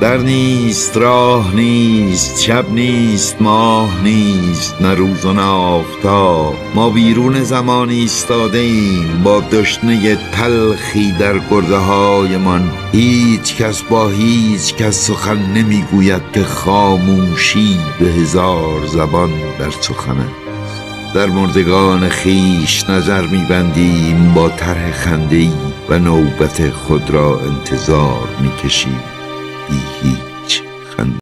در نیست راه نیست شب نیست ماه نیست نه روز و نه آفتاب. ما بیرون زمان ایستاده ایم با دشنه تلخی در گرده هایمان. هیچ کس با هیچ کس سخن نمی‌گوید که خاموشی به هزار زبان در سخن در مردگان خیش نظر میبندیم با طرح خنده و نوبت خود را انتظار می‌کشیم. بی هیچ خنده